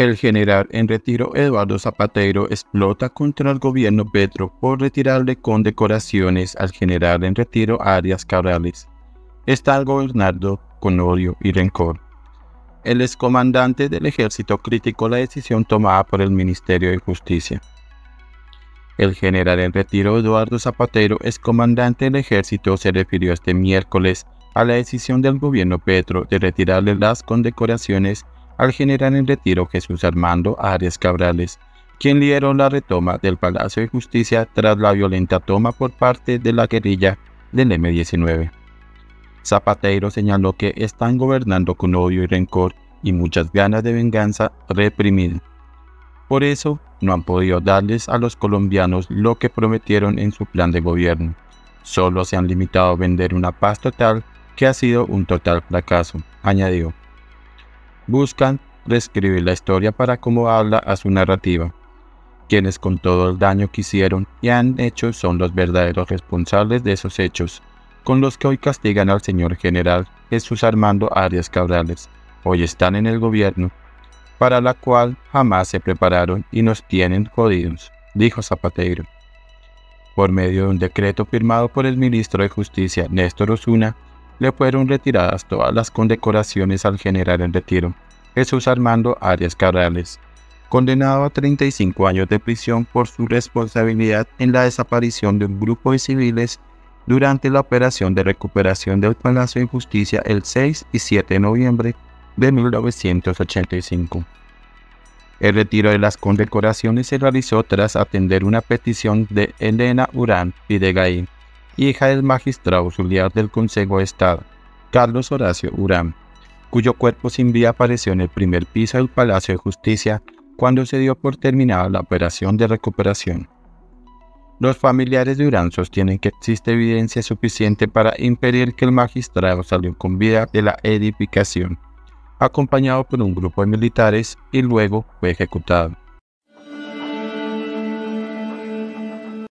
El general en retiro Eduardo Zapatero explota contra el gobierno Petro por retirarle condecoraciones al general en retiro Arias Cabrales. Está el gobernador con odio y rencor. El excomandante del ejército criticó la decisión tomada por el Ministerio de Justicia. El general en retiro Eduardo Zapatero, excomandante del ejército, se refirió este miércoles a la decisión del gobierno Petro de retirarle las condecoraciones al general en retiro Jesús Armando Arias Cabrales, quien lideró la retoma del Palacio de Justicia tras la violenta toma por parte de la guerrilla del M-19. Zapatero señaló que están gobernando con odio y rencor y muchas ganas de venganza reprimida. Por eso no han podido darles a los colombianos lo que prometieron en su plan de gobierno. Solo se han limitado a vender una paz total que ha sido un total fracaso, añadió buscan reescribir la historia para acomodarla a su narrativa. Quienes con todo el daño que hicieron y han hecho son los verdaderos responsables de esos hechos, con los que hoy castigan al señor general Jesús Armando Arias Cabrales. Hoy están en el gobierno, para la cual jamás se prepararon y nos tienen jodidos, dijo Zapatero. Por medio de un decreto firmado por el ministro de Justicia Néstor Osuna, le fueron retiradas todas las condecoraciones al general en retiro, Jesús Armando Arias Carrales, condenado a 35 años de prisión por su responsabilidad en la desaparición de un grupo de civiles durante la operación de recuperación del Palacio de Justicia el 6 y 7 de noviembre de 1985. El retiro de las condecoraciones se realizó tras atender una petición de Elena Urán hija del magistrado auxiliar del Consejo de Estado, Carlos Horacio Urán, cuyo cuerpo sin vida apareció en el primer piso del Palacio de Justicia cuando se dio por terminada la operación de recuperación. Los familiares de Urán sostienen que existe evidencia suficiente para impedir que el magistrado salió con vida de la edificación, acompañado por un grupo de militares y luego fue ejecutado.